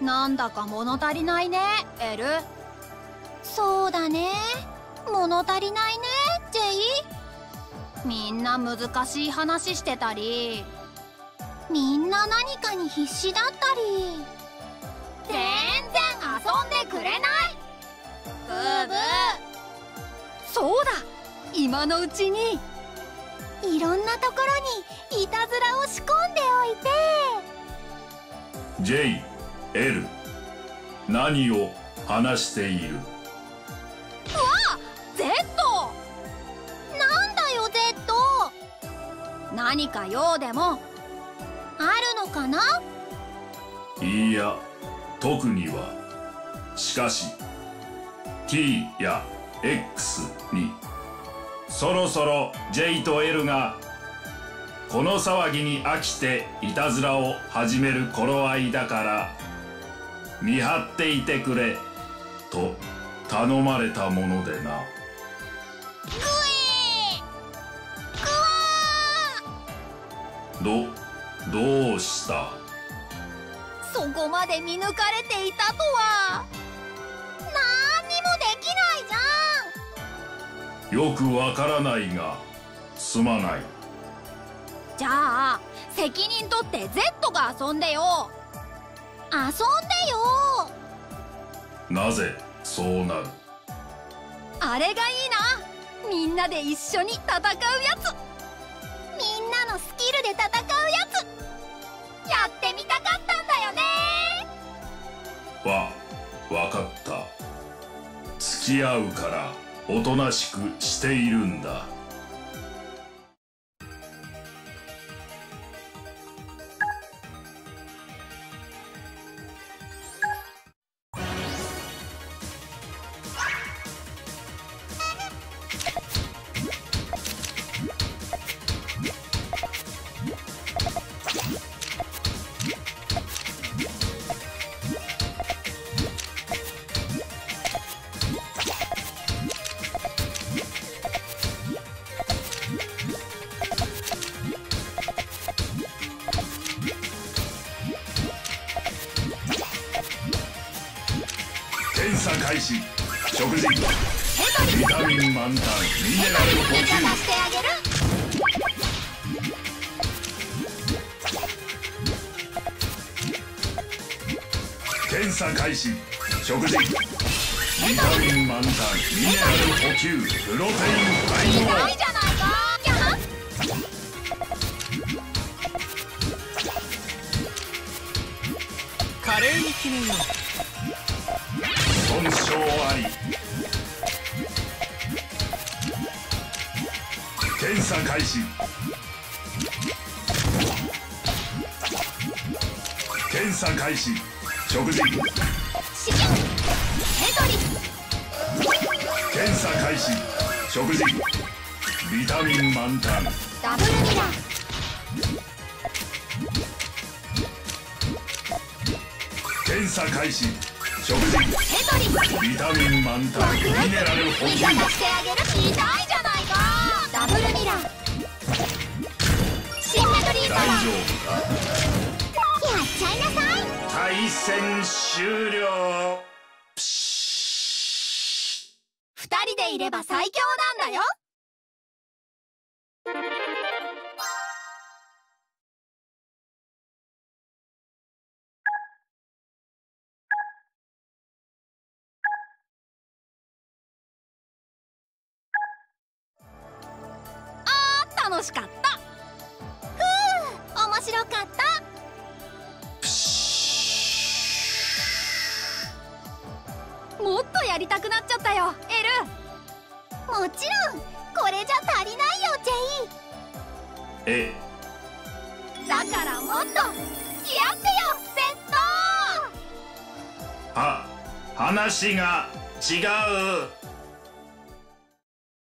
なんだか物足りないねエル。そうだね。物足りないねジェイ。みんな難しい話してたり。みんな何かに必死だったり。全然遊んでくれない。ブーブー。そうだ今のうちに。いろんなところにいたずらを仕込んでおいて。J L 何を話している？わあ Z なんだよ Z 何か用でもあるのかな？いいや特には。しかし T や X にそろそろ J と L がこの騒ぎに飽きていたずらを始める頃合いだから見張っていてくれ。と頼まれたものでな。どどうした？そこまで見抜かれていたとは。何にもできないじゃん。よくわからないがすまない。じゃあ責任取って Z が遊んでよ遊んでよ。なぜそうなる？あれがいいな。みんなで一緒に戦うやつ。みんなのスキルで戦うやつ。やってみたかったんだよね。わ分かった。付き合うからおとなしくしているんだ検査開始。食事。ビタミン満タン。ミネラル補給。検査開始。食事。ビタミン満タン。ミネラル補給。プロテイン配合。ないじゃないか華麗に決めよ損傷あり。検査開始。検査開始。食事。検査開始。食事。ビタミン満タン。ダブルミラー。検査開始食事ビタミン満タン。ミネラル補給してあげる痛いじゃないかダブルミラーシンメトリーパワー大丈夫かやっちゃいなさい。対戦終了。二人でいれば最強なんだよ楽しかった。ふう面白かった。もっとやりたくなっちゃったよエル。もちろんこれじゃ足りないよジェイ。えだからもっと合ってよセット。は話が違う